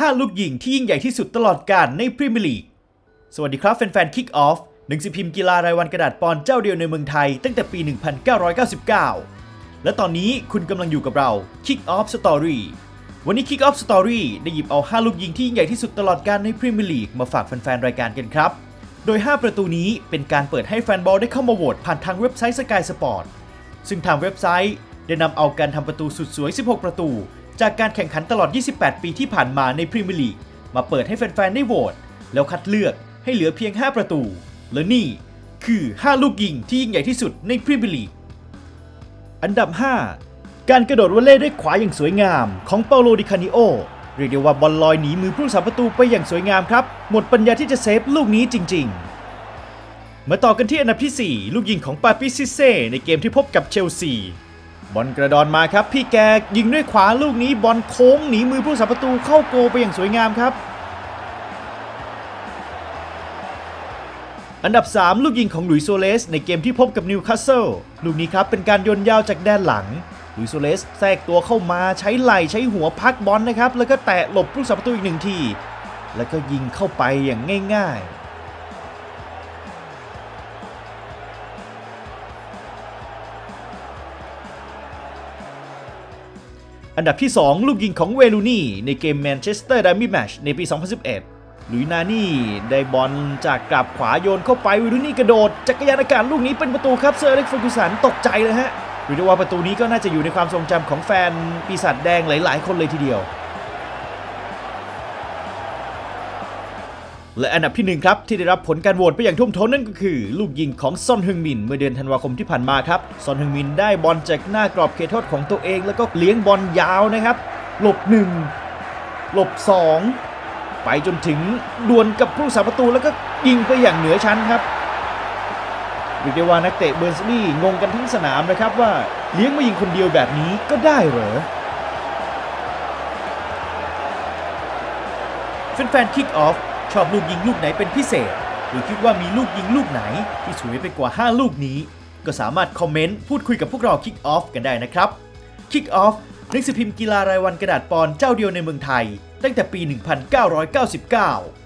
5 ลูกยิงที่ยิ่งใหญ่ที่สุดตลอดกาลในพรีเมียร์ลีก สวัสดีครับแฟนๆ Kick Off หนังสือพิมพ์กีฬารายวันกระดาษปอนด์เจ้าเดียวในเมืองไทยตั้งแต่ปี 1999 และตอนนี้คุณกำลังอยู่กับเรา Kick Off Story วันนี้ Kick Off Story ได้หยิบเอา 5 ลูกยิงที่ยิ่งใหญ่ที่สุดตลอดกาลในพรีเมียร์ลีกมาฝากแฟนๆรายการกันครับ โดย 5 ประตูนี้เป็นการเปิดให้แฟนบอลได้เข้ามาโหวตผ่านทางเว็บไซต์ Sky Sport ซึ่งทางเว็บไซต์ได้นำเอาการทำประตูสุดสวย 16 ประตู จากการแข่งขันตลอด 28 ปีที่ผ่านมาในพรีเมียร์ลีกมาเปิดให้แฟนๆ ได้โหวตแล้วคัดเลือกให้เหลือเพียง 5 ประตู และนี่คือ 5 ลูกยิงที่ยิ่งใหญ่ที่สุดในพรีเมียร์ลีก อันดับ 5 การกระโดดวอลเล่ด้วยขวาอย่างสวยงามของเปาโลดิคานิโอเรียกได้ว่าบอลลอยหนีมือผู้รักษาประตูไปอย่างสวยงามครับ หมดปัญญาที่จะเซฟลูกนี้จริง ๆ มาต่อกันที่อันดับที่ 4 ลูกยิงของปาปิซิเซ่ในเกมที่พบกับเชลซี บอลกระดอนมาครับ พี่แกยิงด้วยขวาลูกนี้บอลโค้งหนีมือผู้รักษาประตูเข้าโกลไปอย่างสวยงามครับ อันดับ 3 ลูกยิงของหลุยส์ ซัวเรซ ในเกมที่พบกับนิวคาสเซิลลูกนี้ครับเป็นการโยนยาวจากแดนหลังหลุยส์ ซัวเรซแทรกตัวเข้ามาใช้ไหล่ใช้หัวพักบอลนะครับ แล้วก็แตะหลบผู้รักษาประตูอีกหนึ่งที แล้วก็ยิงเข้าไปอย่างง่าย ๆ อันดับที่ 2 ลูกยิงของเวลูนี่ ในเกมแมนเชสเตอร์ดาร์บี้แมตช์ในปี 2011 หลุยส์ นานี่ได้บอลจากกราบขวาโยนเข้าไปเวลูนี่กระโดด จักรยานอากาศลูกนี้เป็นประตูครับเซอร์เล็กฟูกุสันตกใจเลยฮะหรือว่าประตูนี้ก็น่าจะอยู่ในความทรงจำของแฟนปีศาจแดงหลาย ๆ คนเลยทีเดียว และอันดับที่หนึ่งครับ ที่ได้รับผลการโหวตไปอย่างท่วมท้นนั่นก็คือ ลูกยิงของซอนฮึงมิน เมื่อเดือนธันวาคมที่ผ่านมาครับซอนฮึงมินได้บอลจากหน้ากรอบเขตโทษของตัวเอง แล้วก็เลี้ยงบอลยาวนะครับหลบ 1 หลบ 2 ไปจนถึงดวลกับผู้สาประตูแล้วก็ยิงไปอย่างเหนือชั้นครับเรียกได้ว่านักเตะเบอร์สลีย์งงกันทั้งสนามนะครับว่าเลี้ยงมายิงคนเดียวแบบนี้ก็ได้เหรอแฟนๆคิกออฟ ชอบลูกยิงลูกไหนเป็นพิเศษ หรือคิดว่ามีลูกยิงลูกไหนที่สวยไปกว่า 5 ลูกนี้ ก็สามารถคอมเมนต์พูดคุยกับพวกเรา Kick Off กันได้นะครับ Kick Off หนังสือพิมพ์กีฬารายวันกระดาษปอนเจ้าเดียวในเมืองไทย ตั้งแต่ปี 1999